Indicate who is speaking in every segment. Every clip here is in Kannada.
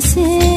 Speaker 1: see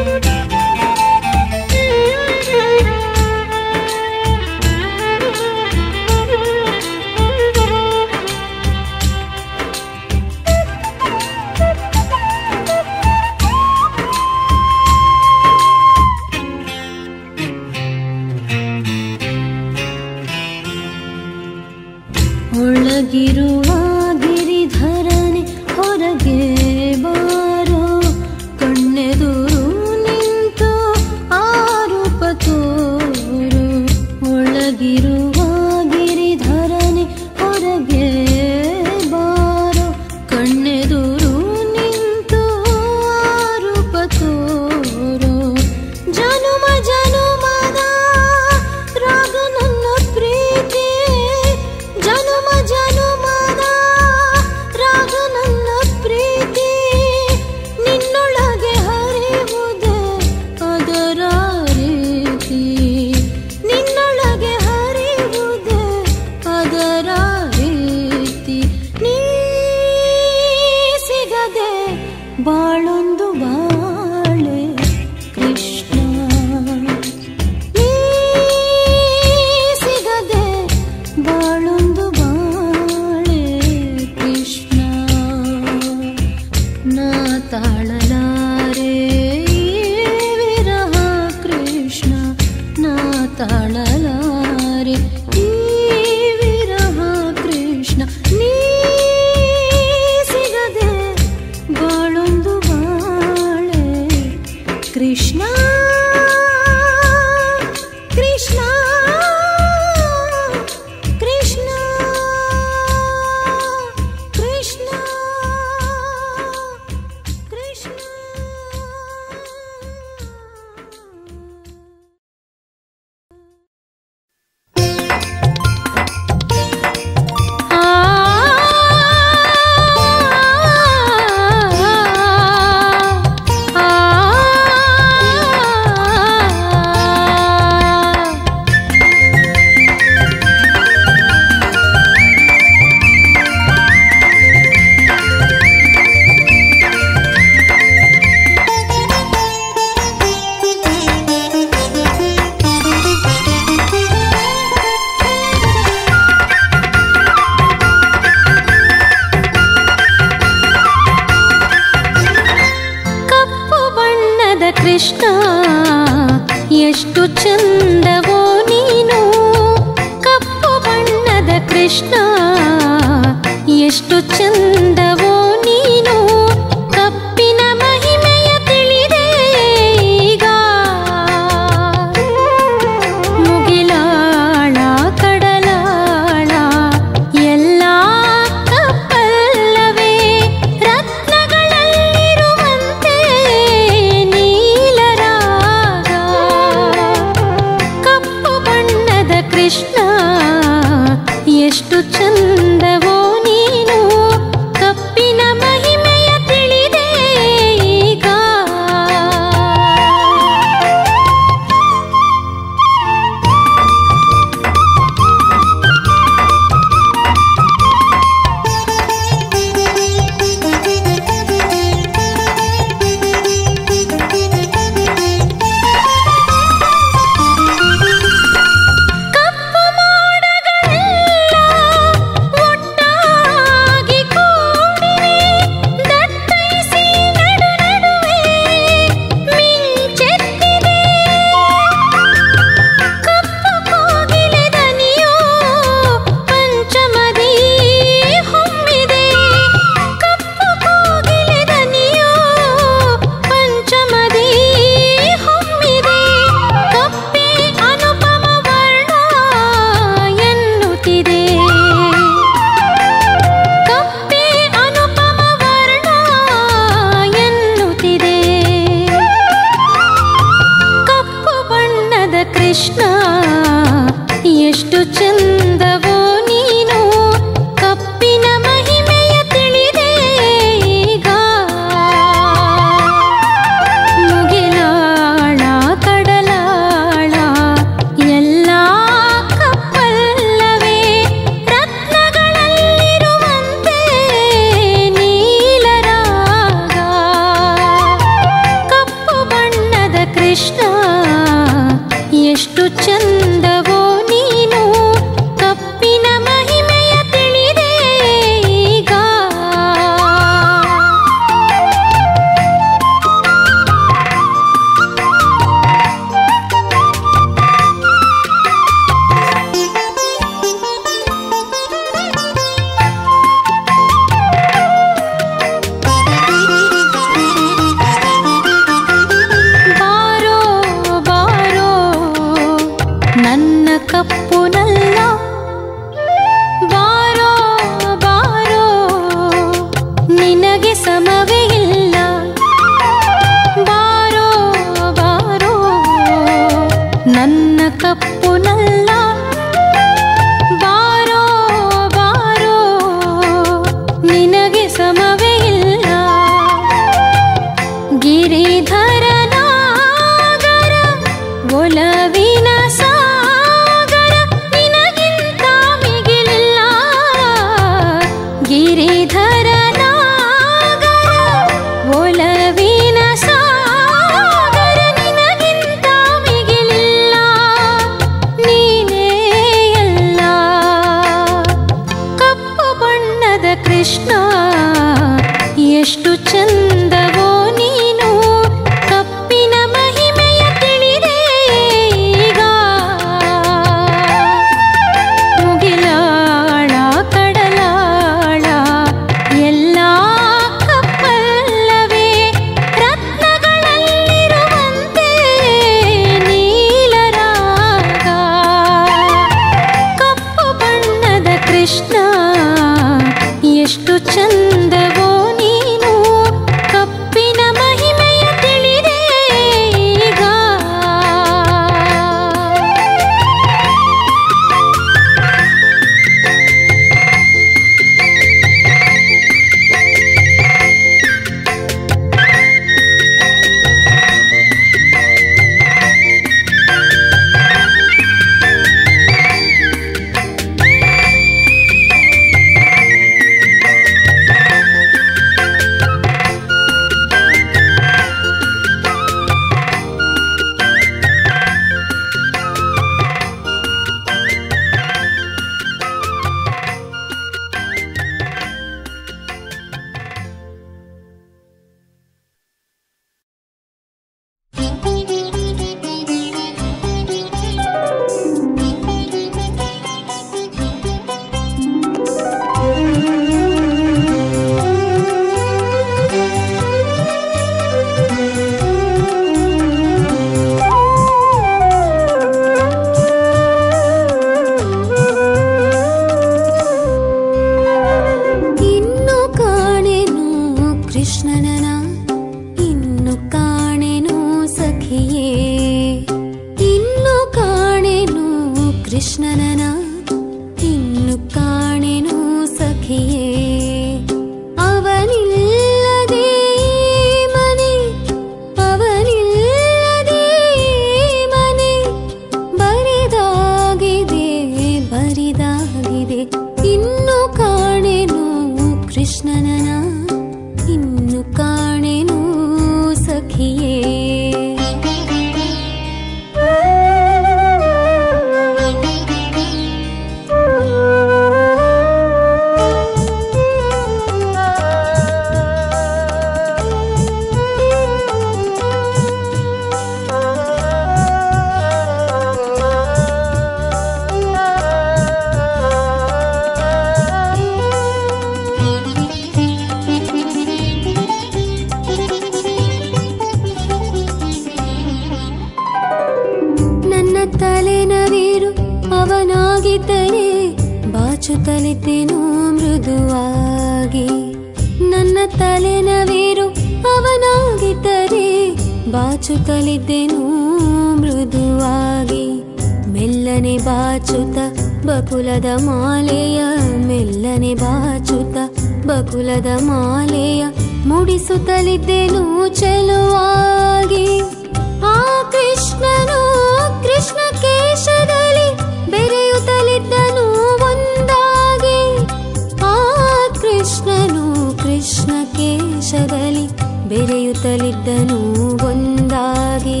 Speaker 1: ಬೆರೆಯುತ್ತಲಿದ್ದನು ಒಂದಾಗಿ.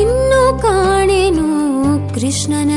Speaker 1: ಇನ್ನು ಕಾಣೆನು ಕೃಷ್ಣನನ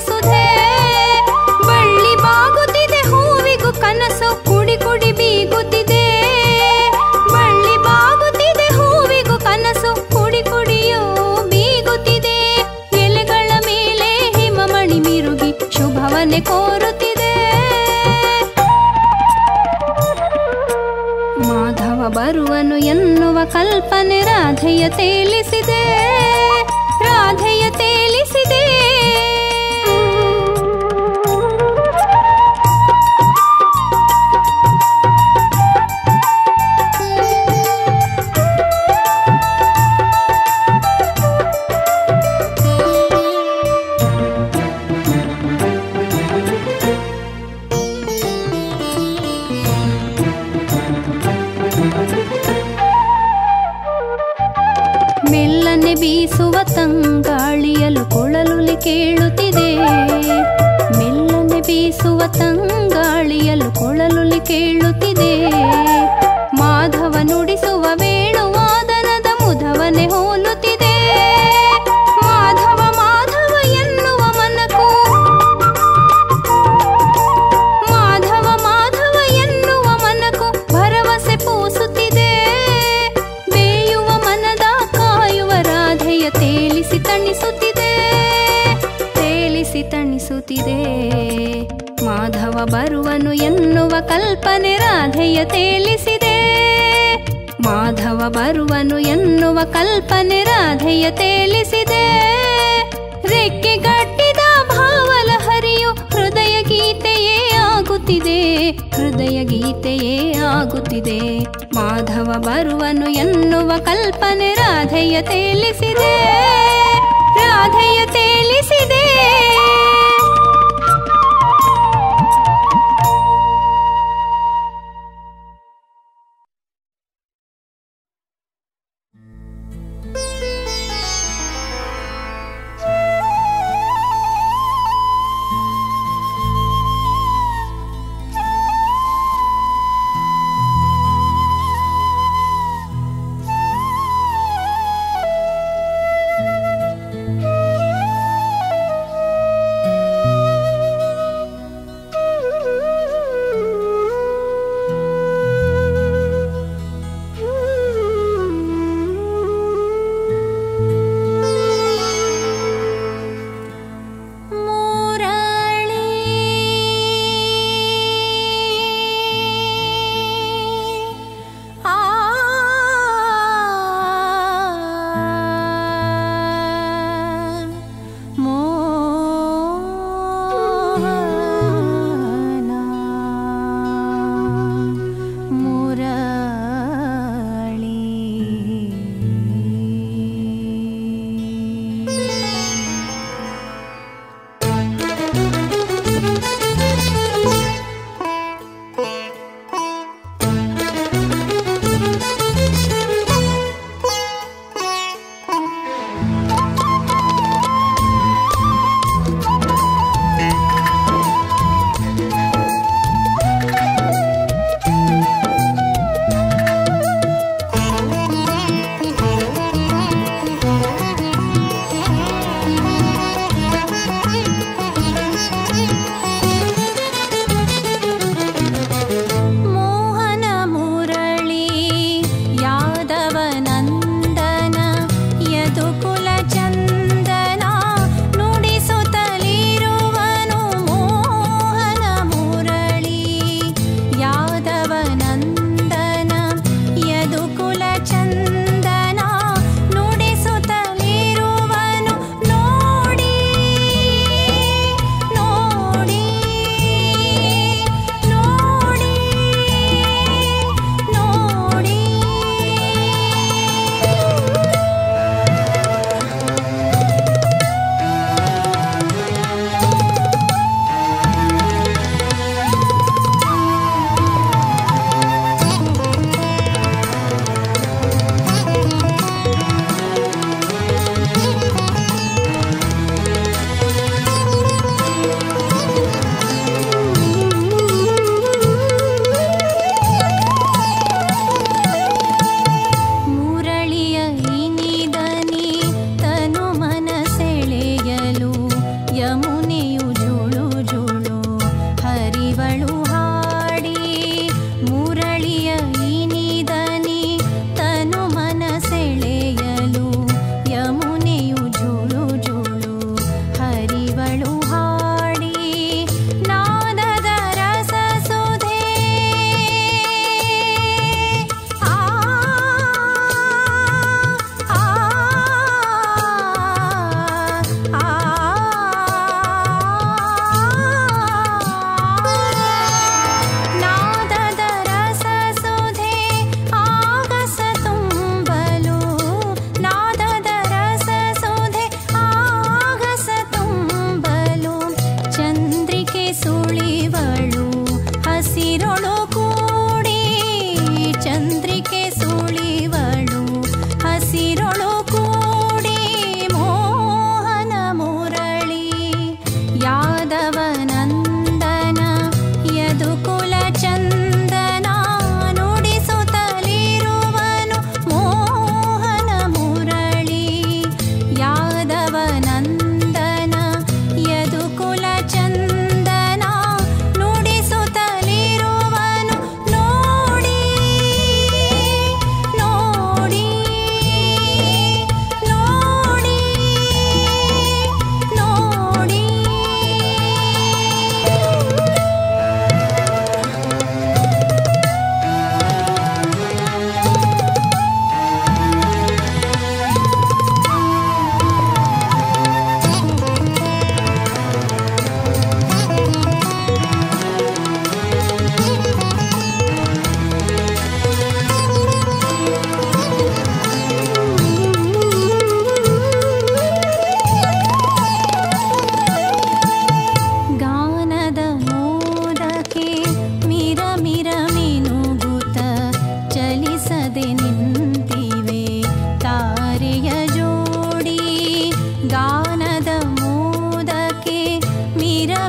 Speaker 2: ಸುಧೆ, ಬಳ್ಳಿ ಬಾಗುತ್ತಿದೆ, ಹೂವಿಗೂ ಕನಸು ಕುಡಿ ಕುಡಿ ಬೀಗುತ್ತಿದೆ. ಬಳ್ಳಿ ಬಾಗುತ್ತಿದೆ, ಹೂವಿಗೂ ಕನಸು ಕುಡಿ ಕುಡಿಯೋ ಬೀಗುತ್ತಿದೆ. ಎಲೆಗಳ ಮೇಲೆ ಹಿಮಮಣಿ ಮಿರುಗಿ ಶುಭವನೆ ಕೋರುತ್ತಿದೆ. ಮಾಧವ ಬರುವನು ಎನ್ನುವ ಕಲ್ಪನೆ ರಾಧೆಯ ತೇಲಿಸಿದೆ. ಕೇಳುತ್ತಿದೆ. ಮೆಲ್ಲನೆ ಬೀಸುವ ತಂಗಾಳಿಯಲು ಕೊಳಲುಲಿ ಕೇಳುತ್ತಿದೆ. ಕಲ್ಪನೆ ರಾಧೆಯ ತೇಲಿಸಿದೆ. ಮಾಧವ ಬರುವನು ಎನ್ನುವ ಕಲ್ಪನೆ ರಾಧೆಯ ತೇಲಿಸಿದೆ. ಭಾವಲ ಹರಿಯು ಹೃದಯ ಗೀತೆಯೇ ಆಗುತ್ತಿದೆ. ಹೃದಯ ಗೀತೆಯೇ ಆಗುತ್ತಿದೆ. ಮಾಧವ ಬರುವನು ಎನ್ನುವ ಕಲ್ಪನೆ ರಾಧೆಯ ತೇಲಿಸಿದೆ. ರಾಧೆಯ ತೇಲಿಸಿದೆ.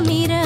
Speaker 3: मेरा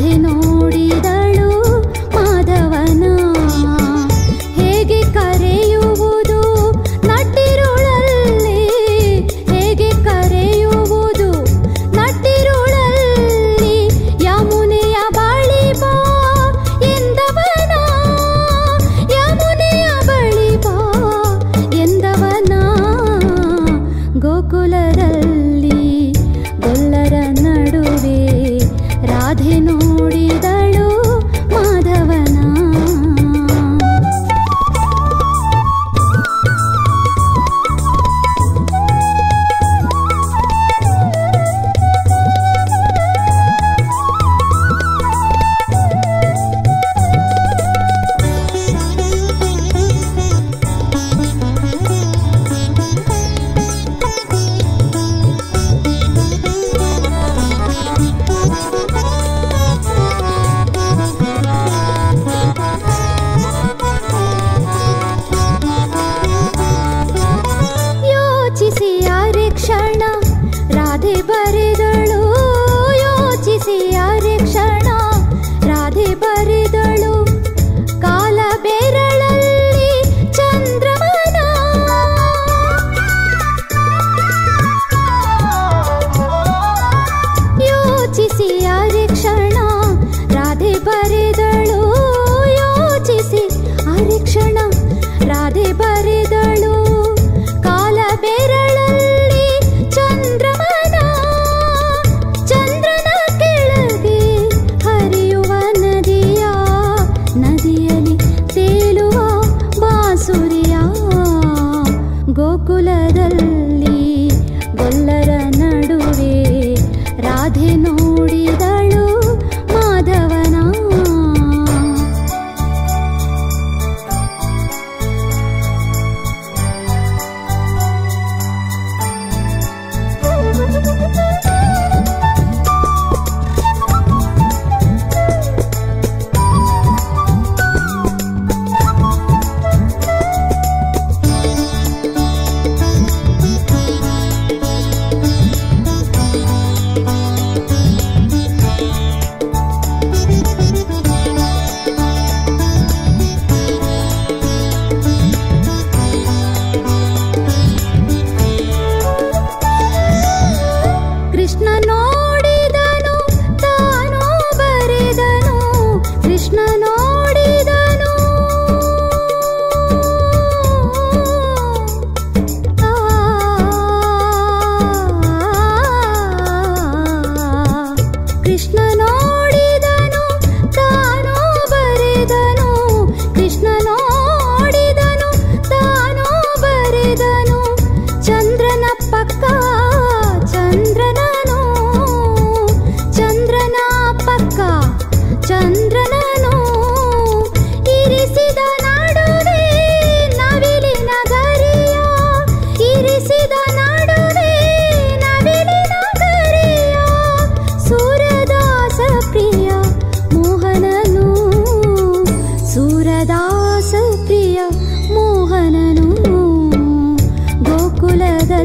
Speaker 3: साधनो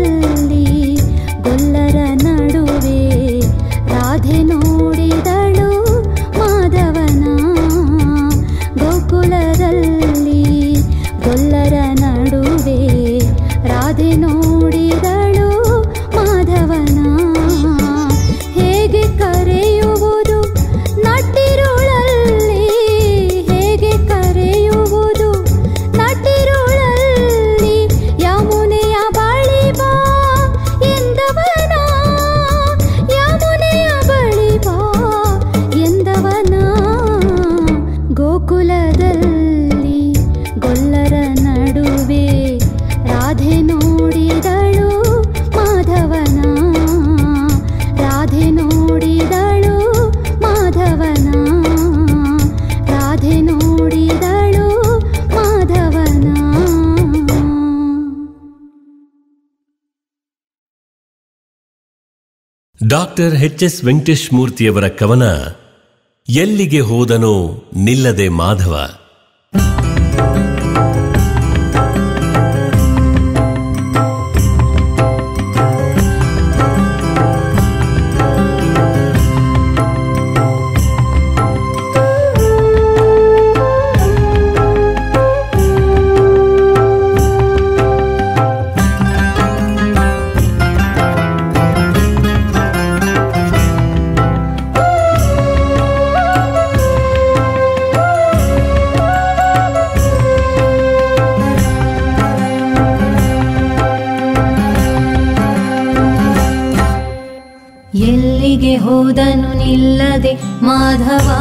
Speaker 3: 分离。
Speaker 4: ಡಾಕ್ಟರ್ ಎಚ್ ಎಸ್ ವೆಂಕಟೇಶ್ ಮೂರ್ತಿಯವರ ಕವನ ಎಲ್ಲಿಗೆ ಹೋದನೋ ನಿಲ್ಲದೆ ಮಾಧವ.
Speaker 1: ಎಲ್ಲಿಗೆ ಹೋದನು ನಿಲ್ಲದೆ ಮಾಧವಾ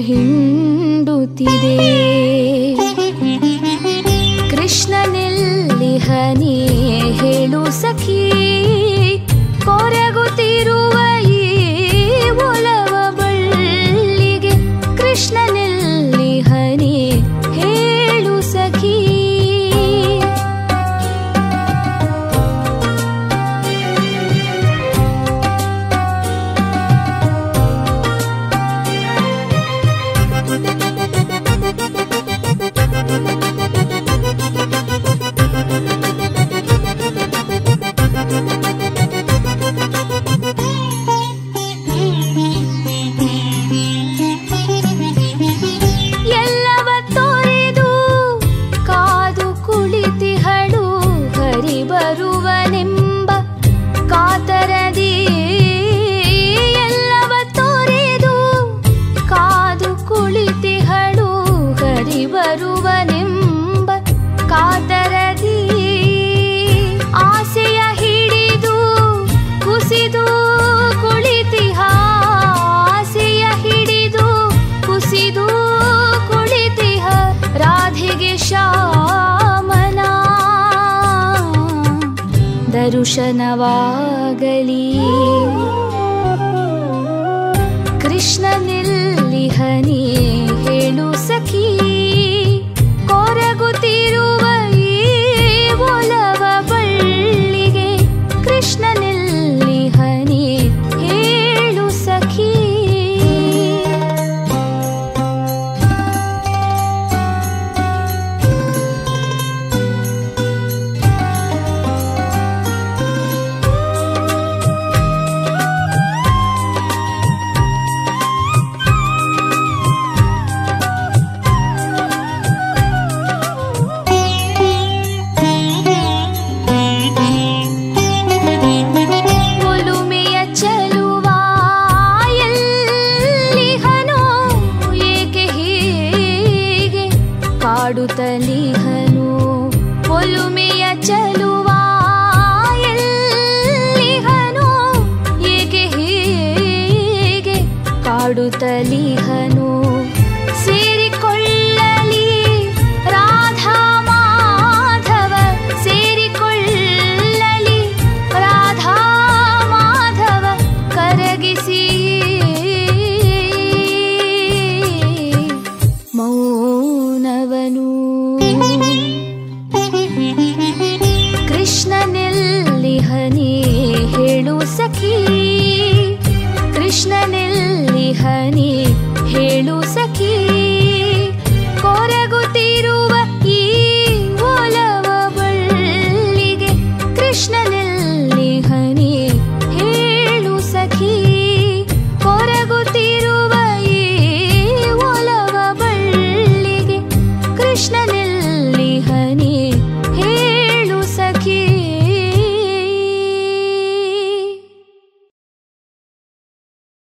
Speaker 3: ಹಿಂಡುತ್ತಿದೆ. ಕೃಷ್ಣನೆಲ್ಲಿಹನಿ